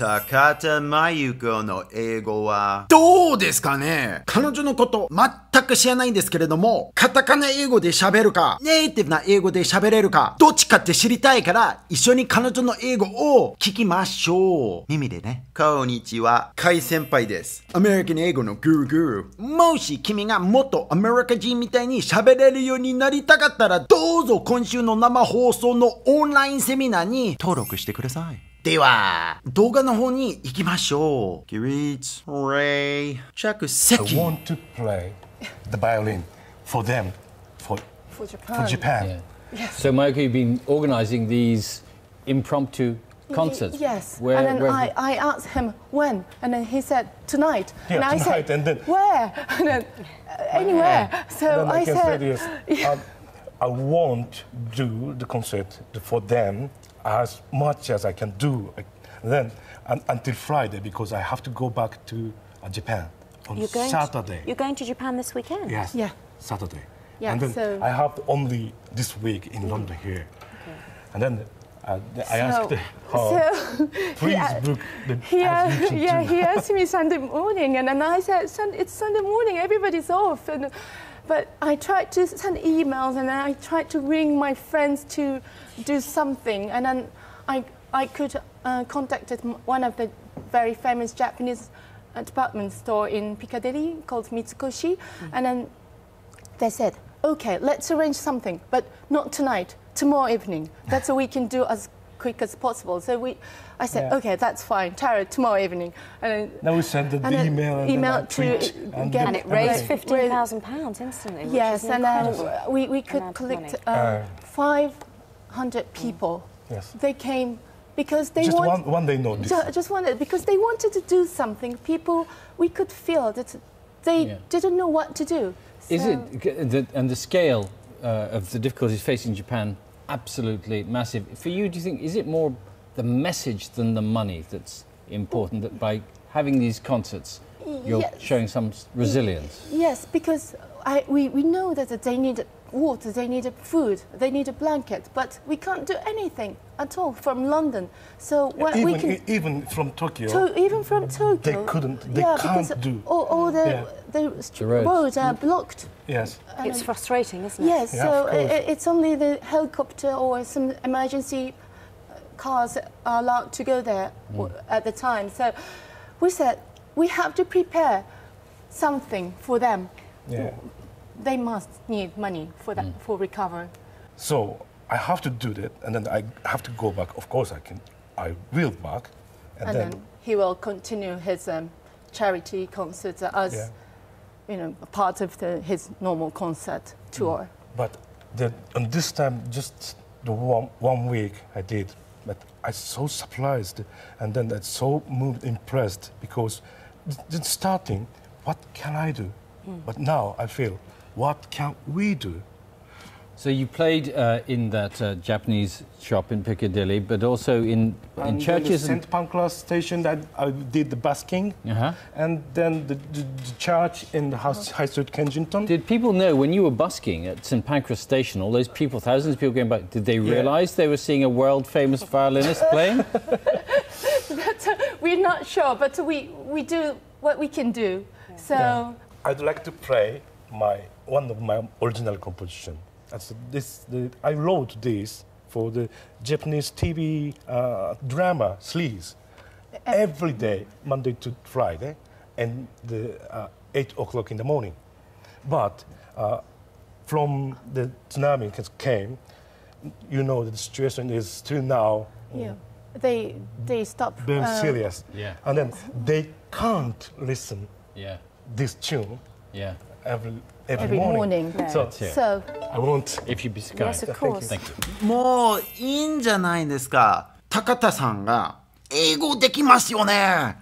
高田真由子の英語はどうですかね？彼女のこと全く知らないんですけれども、カタカナ英語で喋るか、ネイティブな英語で喋れるか、どっちかって知りたいから、一緒に彼女の英語を聞きましょう。耳でね。こんにちは、カイ先輩です。アメリカン英語のグーグー。もし君がもっとアメリカ人みたいに喋れるようになりたかったら、どうぞ今週の生放送のオンラインセミナーに登録してください。では、動画の方に行きましょう。起立、礼、着 I 席。 want to play the violin for them, for, For Japan. for Japan. So, Michael, you've been organising these impromptu concerts. Yes. Where, and then where- I, I asked him when, and then he said tonight. Yeah, and I tonight, said and then- where? And then uh, anywhere. So Then I, I, can said say this. I, I won't do the concert for them as much as I can do. Then un, until Friday because I have to go back to uh, Japan on You're Saturday. To, you're going to Japan this weekend? Yes. Yeah. Saturday. Yeah, and then so- I have only this week in London here. And then uh, I asked her, so please a- book the he, as you can yeah, do." he asked me Sunday morning, and then I said, "It's Sunday morning. Everybody's off." And, but I tried to send emails, and then I tried to ring my friends to do something, and then I I could uh, contacted one of the very famous Japanese department store in Piccadilly called Mitsukoshi, and then they said, okay, let's arrange something, but not tonight, tomorrow evening. That's what we can do as quick as possible. So we, I said, Yeah. okay, that's fine, Taro, tomorrow evening. And then, Then we send the and email and email to tweet and, get- And it raised everything. fifteen thousand pounds instantly. Yes, and then we, we could collect money. uh, 500 people. Yes. They came because they Just want, one, one day notice. Ju- just wanted because they wanted to do something. People, we could feel that they Yeah. didn't know what to do. Is it and the scale uh, of the difficulties facing Japan absolutely massive? For you, do you think is it more the message than the money that's important? That by having these concerts, you're Yes. showing some resilience. Yes, because I, we, we know that they need water, they need food, they need a blanket, but we can't do anything at all from London. So what even, we can. even from Tokyo, to, even from Tokyo, they couldn't- they yeah, can't do. All, all the, Yeah. the, st- The roads. roads are blocked. yes. It's frustrating, isn't it? Yes, Yeah, so of course. i i- it's only the helicopter or some emergency uh, cars are allowed to go there w- at the time. So we said we have to prepare something for them. Yeah. They must need money for that for recovery. So I have to do that, and then I have to go back. Of course, I can. I will back, and, And then, then he will continue his um, charity concerts as Yeah. you know a part of the, his normal concert tour. But the, and this time, just the one, one week I did, but I so surprised, and then I so moved, impressed because starting, what can I do? But now I feel, what can we do? So you played uh, in that uh, Japanese shop in Piccadilly, but also in in And churches. then and- St. Pancras station, that I did the busking, Uh-huh. and then the, the, the church in the house, High Street Kensington. Did people know when you were busking at St Pancras Station, all those people, thousands of people going by, did they realise they were seeing a world famous violinist playing? But uh, we're not sure, but we, we do what we can do. So I'd like to play my one of my original composition. That's this. The, I wrote this for the Japanese TV uh, drama Sleaze. Every day, Monday to Friday, and the uh, eight o'clock in the morning. But uh, from the tsunami has came, you know the situation is still now yeah, they they stop. very uh, serious. Yeah. And then they can't listen Yeah, this tune? Yeah. every every, Every morning. So That's it. So I want If you be kind. Yes, of course. Thank you. もういいんじゃないですか。高田さんが英語できますよね。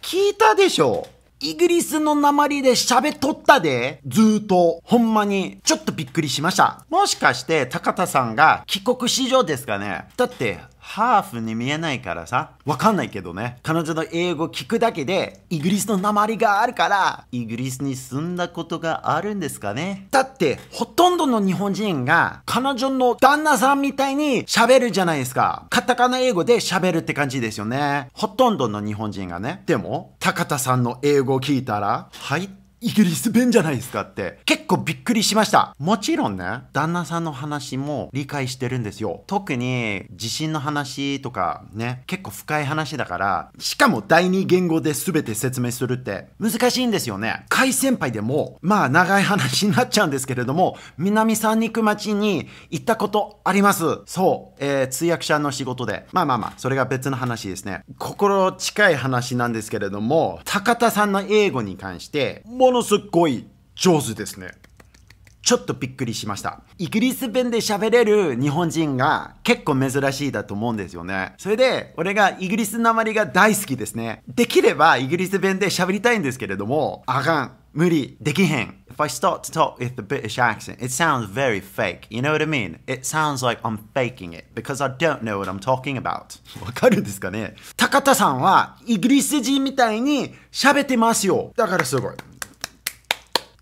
聞いたでしょイギリスの鉛で喋っとったで。ずーっと。ほんまに。ちょっとびっくりしました。もしかして高田さんが帰国子女ですかね。だってハーフに見えないからさ。わかんないけどね。彼女の英語聞くだけで、イギリスの鉛があるから、イギリスに住んだことがあるんですかねだって、ほとんどの日本人が、彼女の旦那さんみたいに喋るじゃないですか。カタカナ英語で喋るって感じですよね。ほとんどの日本人がね。でも、高田さんの英語を聞いたら、はい。イギリス弁じゃないですかって。結構びっくりしました。もちろんね、旦那さんの話も理解してるんですよ。特に地震の話とかね、結構深い話だから、しかも第二言語で全て説明するって難しいんですよね。海先輩でも、まあ長い話になっちゃうんですけれども、南三陸町に行ったことあります。そう、えー通訳者の仕事で。まあまあまあ、それが別の話ですね。心近い話なんですけれども、高田さんの英語に関して、もものすごい上手ですね。ちょっとびっくりしました。イギリス弁で喋れる日本人が結構珍しいだと思うんですよね。それで、俺がイギリスなまりが大好きですね。できればイギリス弁で喋りたいんですけれども、あかん。無理。できへん。If I start to talk with the British accent, it sounds very fake. You know what I mean? It sounds like I'm faking it because I don't know what I'm talking about. わかるんですかね？高田さんはイギリス人みたいに喋ってますよ。だからすごい。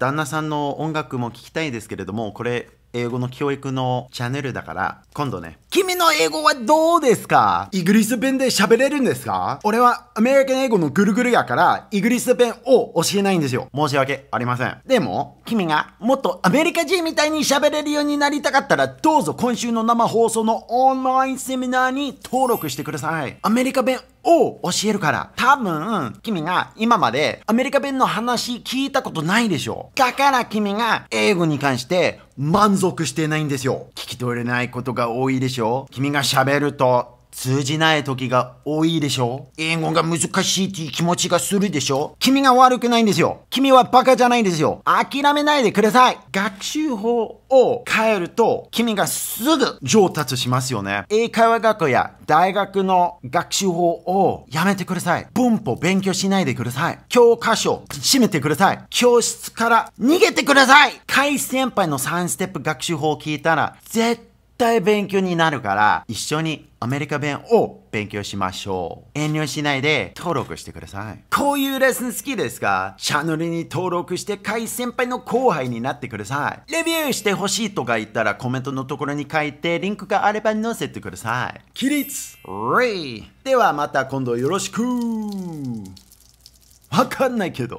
旦那さんの音楽も聞きたいですけれども、これ、英語の教育のチャンネルだから、今度ね、君の英語はどうですか？イギリス弁で喋れるんですか？俺はアメリカン英語のぐるぐるやから、イギリス弁を教えないんですよ。申し訳ありません。でも、君がもっとアメリカ人みたいに喋れるようになりたかったら、どうぞ今週の生放送のオンラインセミナーに登録してください。アメリカ弁を教えるから。多分、君が今までアメリカ弁の話聞いたことないでしょ。だから君が英語に関して満足してないんですよ。聞き取れないことが多いでしょ。君が喋ると通じない時が多いでしょ英語が難しいっていう気持ちがするでしょ君が悪くないんですよ。君はバカじゃないんですよ。諦めないでください。学習法を変えると、君がすぐ上達しますよね。英会話学校や大学の学習法をやめてください。文法勉強しないでください。教科書閉めてください。教室から逃げてください。海先輩の3ステップ学習法を聞いたら、絶対対勉強になるから、一緒にアメリカ弁を勉強しましょう。遠慮しないで登録してください。こういうレッスン好きですか？チャンネルに登録して、海先輩の後輩になってください。レビューしてほしいとか言ったらコメントのところに書いて、リンクがあれば載せてください。起立レイではまた今度よろしくわかんないけど。